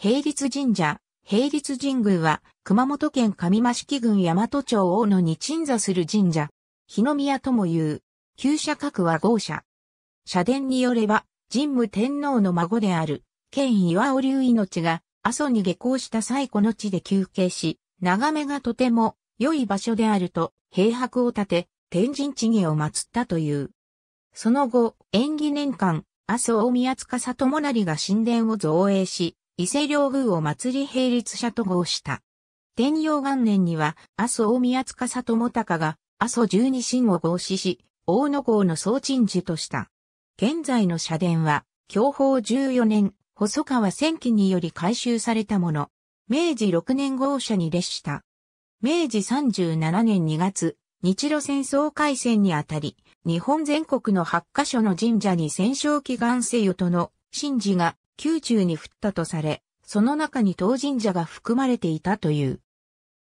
平立神社、平立神宮は、熊本県上益城郡大和町大野に鎮座する神社。日宮とも言う。旧社格は豪社。社殿によれば、神武天皇の孫である、県岩尾流命が、阿蘇に下校した際この地で休憩し、眺めがとても良い場所であると、平白を建て、天神地義を祀ったという。その後、延義年間、阿蘇大宮司友成が神殿を造営し、伊勢両宮を祭り並立者と号した。天陽元年には、阿蘇大宮司友高が、阿蘇十二神を合祀し、大野号の総鎮守とした。現在の社殿は、享保14年、細川戦記により改修されたもの。明治6年号車に列した。明治37年2月、日露戦争開戦にあたり、日本全国の8カ所の神社に戦勝祈願せよとの神事が宮中に降ったとされ、その中に当神社が含まれていたという。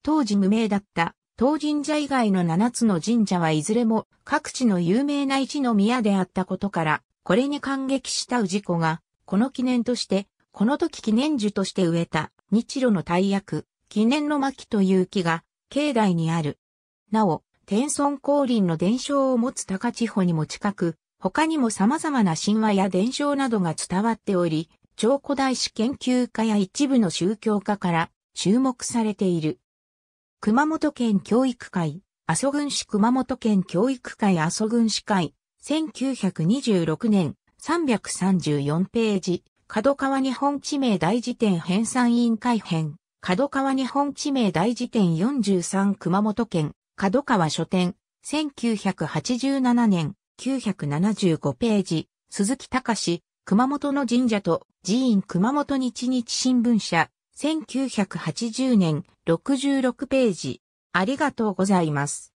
当時無名だった当神社以外の7つの神社はいずれも各地の有名な一の宮であったことから、これに感激した氏子が、この記念として、この時記念樹として植えた日露の大役、記念の巻という木が境内にある。なお、天孫降臨の伝承を持つ高千穂にも近く、他にも様々な神話や伝承などが伝わっており、超古代史研究家や一部の宗教家から注目されている。熊本県教育会、阿蘇郡市熊本県教育会阿蘇郡市会、1926年334ページ、角川日本地名大辞典編纂委員会編、角川日本地名大辞典43熊本県、角川書店、1987年975ページ、鈴木隆熊本の神社と寺院熊本日日新聞社、1980年66ページ。ありがとうございます。